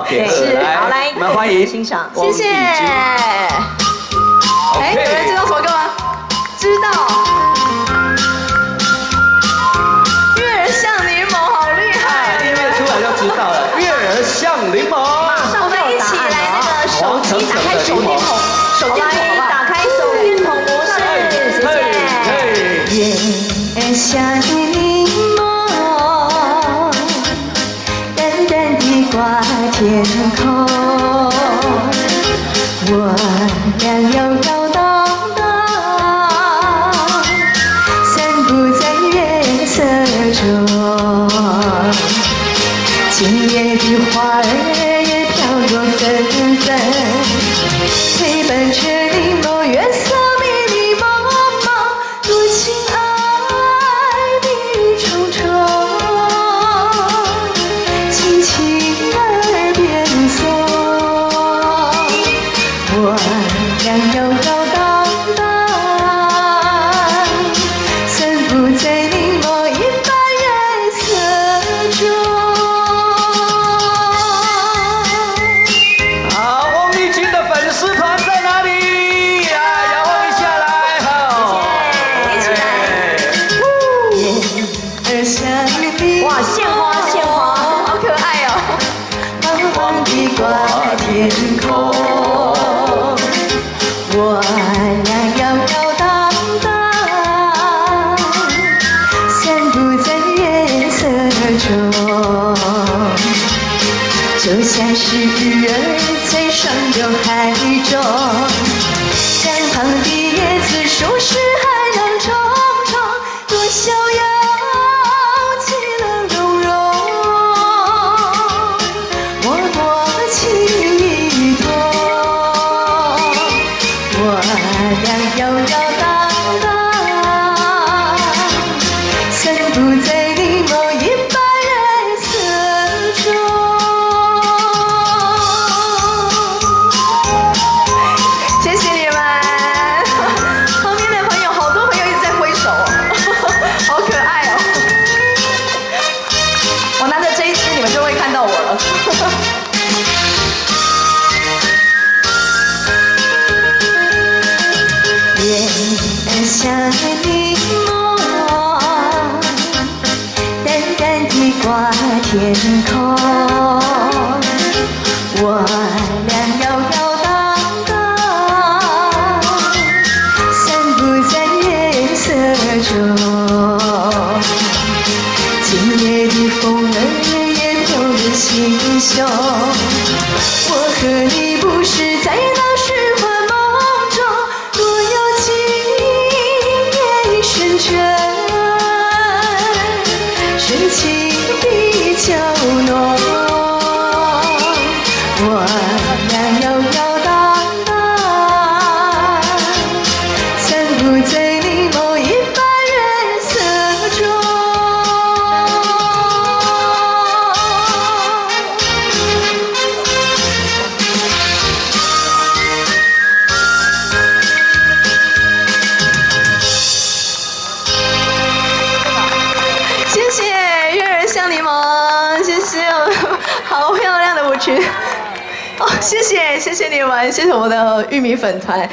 对，是好来，我们欢迎欣赏，谢谢。哎，有人知道什么歌吗？知道。月儿像柠檬，好厉害！音乐出来就知道了，月儿像柠檬。我们一起来那个手机打开手电筒，手电筒好不好？挂天空。我俩摇摇荡荡，散步在月色中。今夜的花儿也飘落纷纷，陪伴着你哇，献花献花，好可爱哦！茫茫地挂天空，我俩摇摇荡荡，散步在月色中，就像是鱼儿在上游海中，两旁的叶子树势天空。我俩摇摇荡荡，散步在月色中。今夜的风儿也飘入心胸，我和你不是在那虚幻梦中，多有情也深沉，群。哦，谢谢谢谢你们，谢谢我们的玉米粉团。